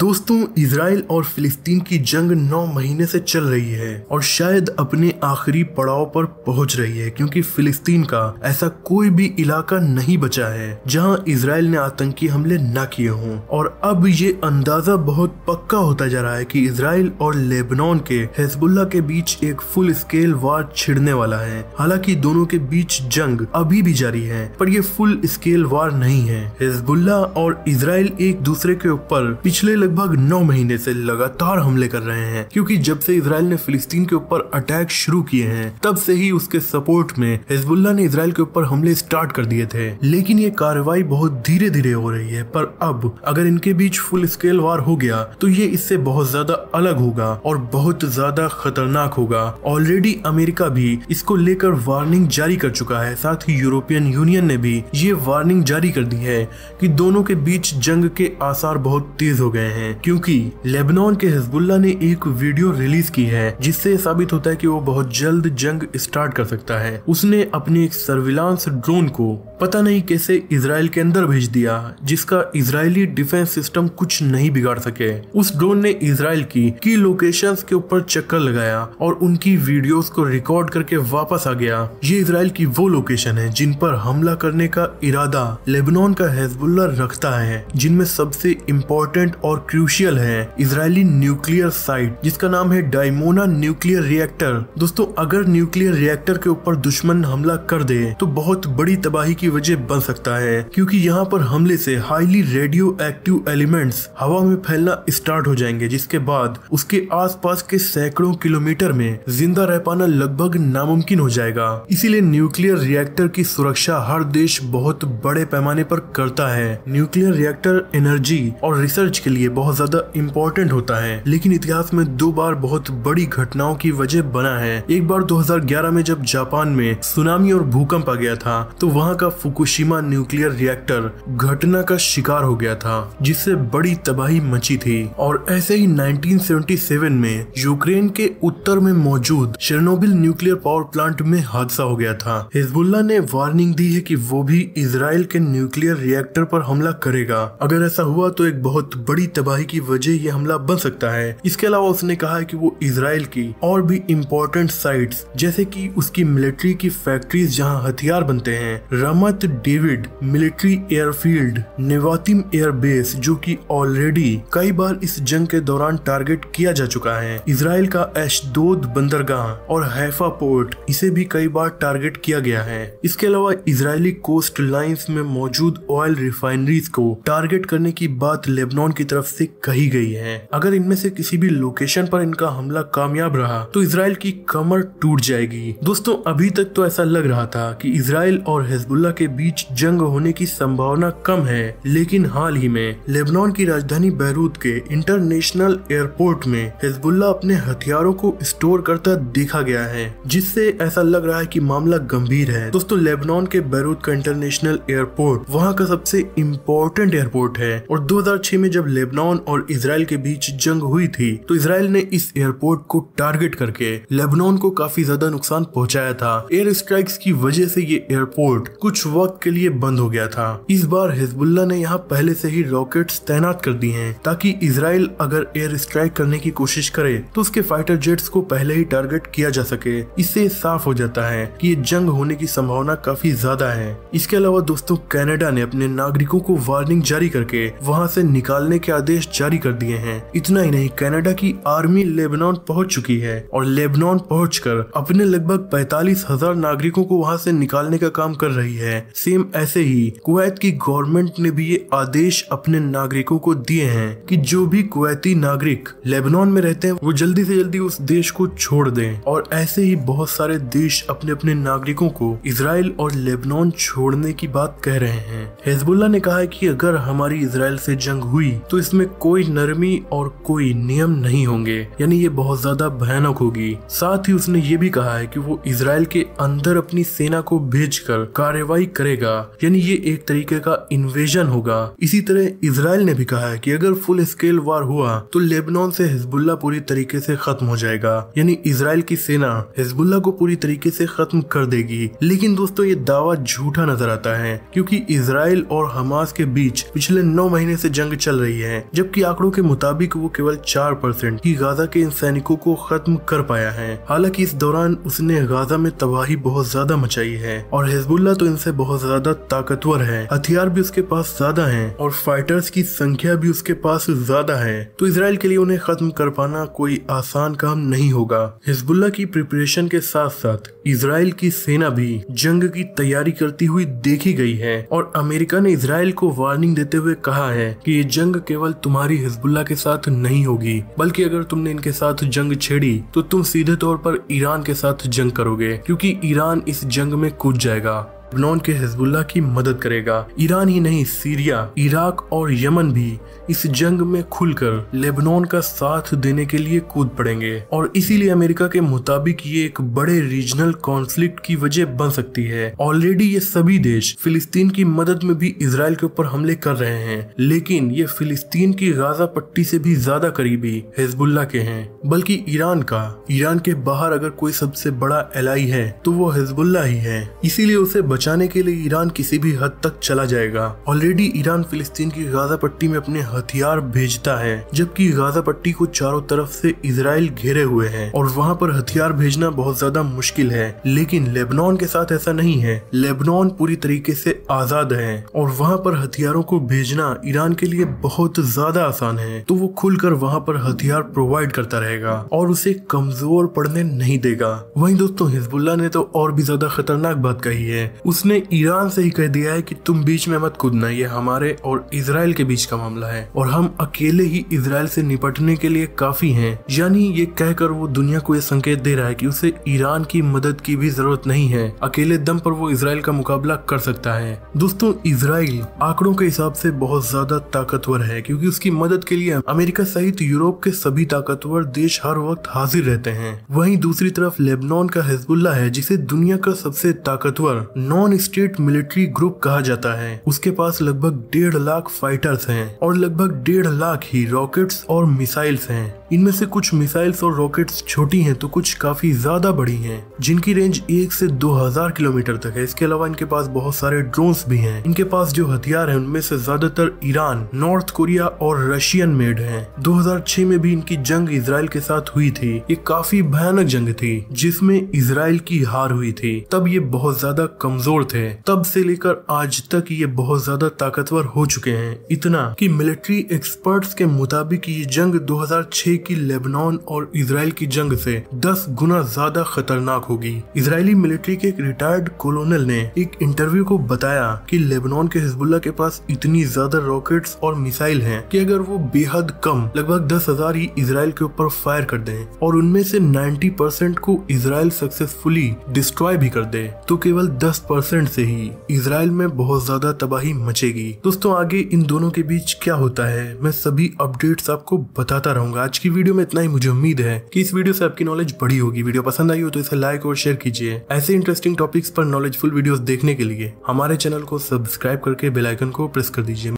दोस्तों इसराइल और फिलिस्तीन की जंग नौ महीने से चल रही है और शायद अपने आखिरी पड़ाव पर पहुँच रही है, क्योंकि फिलिस्तीन का ऐसा कोई भी इलाका नहीं बचा है जहाँ इसराइल ने आतंकी हमले न किए हों। और अब ये अंदाज़ा बहुत पक्का होता जा रहा है कि इसराइल और लेबनान के हिजबुल्ला के बीच एक फुल स्केल वार छिड़ने वाला है। हालाँकि दोनों के बीच जंग अभी भी जारी है, पर यह फुल स्केल वार नहीं है। हिजबुल्ला और इसराइल एक दूसरे के ऊपर पिछले लगभग नौ महीने से लगातार हमले कर रहे हैं, क्योंकि जब से इसराइल ने फिलिस्तीन के ऊपर अटैक शुरू किए हैं, तब से ही उसके सपोर्ट में हिजबुल्ला ने इसराइल के ऊपर हमले स्टार्ट कर दिए थे। लेकिन ये कार्रवाई बहुत धीरे धीरे हो रही है, पर अब अगर इनके बीच फुल स्केल वार हो गया तो ये इससे बहुत ज़्यादा अलग होगा और बहुत ज़्यादा खतरनाक होगा। ऑलरेडी अमेरिका भी इसको लेकर वार्निंग जारी कर चुका है, साथ ही यूरोपियन यूनियन ने भी ये वार्निंग जारी कर दी है कि दोनों के बीच जंग के आसार बहुत तेज हो गए हैं। क्योंकि लेबनान के हिजबुल्ला ने एक वीडियो रिलीज़ की है, जिससे साबित होता है कि वो बहुत जल्द जंग स्टार्ट कर सकता है। उसने अपने एक सर्विलांस ड्रोन को पता नहीं कैसे इसराइल के अंदर भेज दिया, जिसका इजरायली डिफेंस सिस्टम कुछ नहीं बिगाड़ सके। उस ड्रोन ने इसराइल की की लोकेशंस के ऊपर चक्कर लगाया और उनकी वीडियोस को रिकॉर्ड करके वापस आ गया। ये इसराइल की वो लोकेशन है, जिन पर हमला करने का इरादा लेबनान का हेजबुल्ला रखता है, जिनमें सबसे इम्पोर्टेंट और क्रूशियल है इसराइली न्यूक्लियर साइट जिसका नाम है डायमोना न्यूक्लियर रिएक्टर दोस्तों, अगर न्यूक्लियर रिएक्टर के ऊपर दुश्मन हमला कर दे तो बहुत बड़ी तबाही की वजह बन सकता है, क्योंकि यहाँ पर हमले से हाईली रेडियो एक्टिव एलिमेंट्स हवा में फैलना स्टार्ट हो जाएँगे, जिसके बाद उसके आसपास के सैकड़ों किलोमीटर में ज़िंदा रह पाना लगभग नामुमकिन हो जाएगा। इसीलिए न्यूक्लियर रिएक्टर की सुरक्षा हर देश बहुत बड़े पैमाने पर करता है। न्यूक्लियर रिएक्टर एनर्जी और रिसर्च के लिए बहुत ज़्यादा इम्पोर्टेंट होता है। लेकिन इतिहास में दो बार बहुत बड़ी घटनाओं की वजह बना है। एक बार 2011 में जब जापान में सुनामी और भूकंप आ गया था तो वहाँ का फुकुशिमा न्यूक्लियर रिएक्टर घटना का शिकार हो गया था, जिससे बड़ी तबाही मची थी। और ऐसे ही 1977 में यूक्रेन के उत्तर में मौजूद शेरनोबिल न्यूक्लियर पावर प्लांट में हादसा हो गया था। हिजबुल्ला ने वार्निंग दी है कि वो भी इसराइल के न्यूक्लियर रिएक्टर पर हमला करेगा। अगर ऐसा हुआ तो एक बहुत बड़ी की वजह ये हमला बन सकता है। इसके अलावा उसने कहा है कि वो इसराइल की और भी इम्पोर्टेंट साइट्स जैसे कि उसकी मिलिट्री की फैक्ट्रीज जहाँ हथियार बनते हैं, Ramat David military airfield Nevatim air base जो कि ऑलरेडी कई बार इस जंग के दौरान टारगेट किया जा चुका है। इसराइल का एशदोद बंदरगाह और हैफा पोर्ट इसे भी कई बार टारगेट किया गया है। इसके अलावा इसराइली कोस्ट लाइंस में मौजूद ऑयल रिफाइनरीज को टारगेट करने की बात लेबनान की तरफ़ से कही गई है। अगर इनमें से किसी भी लोकेशन पर इनका हमला कामयाब रहा तो इसराइल की कमर टूट जाएगी। दोस्तों, अभी तक तो ऐसा लग रहा था कि इसराइल और हिजबुल्ला के बीच जंग होने की संभावना कम है, लेकिन हाल ही में लेबनान की राजधानी बैरूत के इंटरनेशनल एयरपोर्ट में हिजबुल्ला अपने हथियारों को स्टोर करता देखा गया है, जिससे ऐसा लग रहा है कि मामला गंभीर है। दोस्तों, लेबनान के बैरूत का इंटरनेशनल एयरपोर्ट वहाँ का सबसे इम्पोर्टेंट एयरपोर्ट है, और 2006 में जब लेबनान और इसराइल के बीच जंग हुई थी तो इसराइल ने इस एयरपोर्ट को टारगेट करके लेबनान को काफ़ी ज़्यादा नुकसान पहुँचाया था। एयर स्ट्राइक्स की वजह से ये एयरपोर्ट कुछ वक्त के लिए बंद हो गया था। इस बार हिजबुल्ला ने यहाँ पहले से ही रॉकेट्स तैनात कर दी हैं, ताकि इसराइल अगर एयर स्ट्राइक करने की कोशिश करे तो उसके फाइटर जेट्स को पहले ही टारगेट किया जा सके। इससे साफ़ हो जाता है कि ये जंग होने की संभावना काफ़ी ज़्यादा है। इसके अलावा दोस्तों, कनाडा ने अपने नागरिकों को वार्निंग जारी करके वहाँ से निकालने के आदेश जारी कर दिए हैं। इतना ही नहीं, कनाडा की आर्मी लेबनान पहुँच चुकी है और लेबनान पहुंचकर अपने लगभग पैतालीस हज़ार नागरिकों को वहाँ से निकालने का काम कर रही है। सेम ऐसे ही, कुवैत की गवर्नमेंट ने भी ये आदेश अपने नागरिकों को दिए हैं कि जो भी कुवैती नागरिक लेबनान में रहते हैं, वो जल्दी से जल्दी उस देश को छोड़ दें। और ऐसे ही बहुत सारे देश अपने अपने नागरिकों को इसराइल और लेबनान छोड़ने की बात कह रहे हैं। हेजबुल्ला ने कहा है कि अगर हमारी इसराइल से जंग हुई तो इसमें कोई नरमी और कोई नियम नहीं होंगे। यानी ये बहुत ज़्यादा भयानक होगी। साथ ही उसने ये भी कहा है कि वो इसराइल के अंदर अपनी सेना को भेजकर कार्रवाई करेगा। यानी ये एक तरीके का इन्वेजन होगा। इसी तरह इसराइल ने भी कहा है कि अगर फुल स्केल वार हुआ तो लेबनान से हिजबुल्ला पूरी तरीके से खत्म हो जाएगा। यानी इसराइल की सेना हिजबुल्ला को पूरी तरीके से खत्म कर देगी। लेकिन दोस्तों, ये दावा झूठा नज़र आता है, क्योंकि इसराइल और हमास के बीच पिछले नौ महीने से जंग चल रही है। जबकि आंकड़ों के मुताबिक वो केवल चार परसेंट ही गाजा के इन सैनिकों को खत्म कर पाया है। हालाँकि इस दौरान उसने गाजा में तबाही बहुत ज़्यादा मचाई है और हिजबुल्ला तो इनसे बहुत ज़्यादा ताकतवर है। हथियार भी उसके पास ज़्यादा है और फाइटर्स की संख्या भी उसके पास ज़्यादा है। तो इसराइल के लिए उन्हें खत्म कर पाना कोई आसान काम नहीं होगा। हिजबुल्ला की प्रिपरेशन के साथ साथ इसराइल की सेना भी जंग की तैयारी करती हुई देखी गई है और अमेरिका ने इसराइल को वार्निंग देते हुए कहा है कि ये जंग केवल तुम्हारी हिजबुल्ला के साथ नहीं होगी, बल्कि अगर तुमने इनके साथ जंग छेड़ी तो तुम सीधे तौर पर ईरान के साथ जंग करोगे, क्योंकि ईरान इस जंग में कूद जाएगा। लेबनान के हिजबुल्ला की मदद करेगा। ईरान ही नहीं, सीरिया, इराक और यमन भी इस जंग में खुलकर लेबनान का साथ देने के लिए कूद पड़ेंगे। और इसीलिए अमेरिका के मुताबिक ये एक बड़े रीजनल कॉन्फ्लिक्ट की वजह बन सकती है। ऑलरेडी ये सभी देश फिलिस्तीन की मदद में भी इसराइल के ऊपर हमले कर रहे हैं। लेकिन ये फिलिस्तीन की गाजा पट्टी से भी ज़्यादा करीबी हिजबुल्ला के हैं। बल्कि ईरान का, ईरान के बाहर अगर कोई सबसे बड़ा एलाई है तो वो हिजबुल्ला ही है। इसीलिए उसे बचाने के लिए ईरान किसी भी हद तक चला जाएगा। ऑलरेडी ईरान फिलिस्तीन की गाजा पट्टी में अपने हथियार भेजता है, जबकि गाजा पट्टी को चारों तरफ़ से इसराइल घेरे हुए हैं। और वहाँ पर हथियार भेजना बहुत ज़्यादा मुश्किल है, लेकिन लेबनान के साथ ऐसा नहीं है। लेबनान पूरी तरीके से आज़ाद है, और वहाँ पर हथियारों को भेजना ईरान के लिए बहुत ज़्यादा आसान है। तो वो खुलकर वहाँ पर हथियार प्रोवाइड करता रहेगा, और उसे कमज़ोर पड़ने नहीं देगा। वहीं दोस्तों हिजबुल्ला ने तो और भी ज़्यादा खतरनाक बात कही है। उसने ईरान से ही कह दिया है कि तुम बीच में मत कूदना, ये हमारे और इसराइल के बीच का मामला है। और हम अकेले ही इसराइल से निपटने के लिए काफ़ी हैं। यानी ये कहकर वो दुनिया को ये संकेत दे रहा है कि उसे ईरान की मदद की भी ज़रूरत नहीं है। अकेले दम पर वो इसराइल का मुकाबला कर सकता है। दोस्तों इसराइल आंकड़ों के हिसाब से बहुत ज़्यादा ताकतवर है, क्योंकि उसकी मदद के लिए अमेरिका सहित यूरोप के सभी ताकतवर देश हर वक्त हाजिर रहते हैं। वहीं दूसरी तरफ़ लेबनान का हिजबुल्ला है, जिसे दुनिया का सबसे ताकतवर नॉन स्टेट मिलिट्री ग्रुप कहा जाता है। उसके पास लगभग डेढ़ लाख फाइटर्स हैं और लगभग डेढ़ लाख ही रॉकेट्स और मिसाइल्स हैं। इनमें से कुछ मिसाइल्स और रॉकेट्स छोटी हैं तो कुछ काफ़ी ज़्यादा बड़ी हैं, जिनकी रेंज एक से दो हज़ार किलोमीटर तक है। इसके अलावा इनके पास बहुत सारे ड्रोन्स भी हैं। इनके पास जो हथियार हैं, उनमें से ज़्यादातर ईरान, नॉर्थ कोरिया और रशियन मेड हैं। 2006 में भी इनकी जंग इसराइल के साथ हुई थी। ये काफ़ी भयानक जंग थी, जिसमें इसराइल की हार हुई थी। तब ये बहुत ज़्यादा कमज़ोर थे। तब से लेकर आज तक ये बहुत ज़्यादा ताकतवर हो चुके हैं। इतना कि मिलिट्री एक्सपर्ट्स के मुताबिक ये जंग 2006 की लेबनान और इसराइल की जंग से 10 गुना ज़्यादा खतरनाक होगी। इसराइली मिलिट्री के एक रिटायर्ड कोलोनल ने एक इंटरव्यू को बताया कि लेबनान के हिजबुल्ला के पास इतनी ज़्यादा रॉकेट्स और मिसाइल हैं कि अगर वो बेहद कम, लगभग दस हज़ार ही इसराइल के ऊपर फायर कर दें और उनमें से 90 परसेंट को इसराइल सक्सेसफुली डिस्ट्रॉय भी कर दे तो केवल 10 परसेंट से ही इसराइल में बहुत ज़्यादा तबाही मचेगी। दोस्तों, आगे इन दोनों के बीच क्या होता है, मैं सभी अपडेट्स आपको बताता रहूँगा। आज की वीडियो में इतना ही। मुझे उम्मीद है कि इस वीडियो से आपकी नॉलेज बड़ी होगी। वीडियो पसंद आई हो तो इसे लाइक और शेयर कीजिए। ऐसे इंटरेस्टिंग टॉपिक्स पर नॉलेजफुल वीडियोस देखने के लिए हमारे चैनल को सब्सक्राइब करके बेलाइकन को प्रेस कर दीजिए।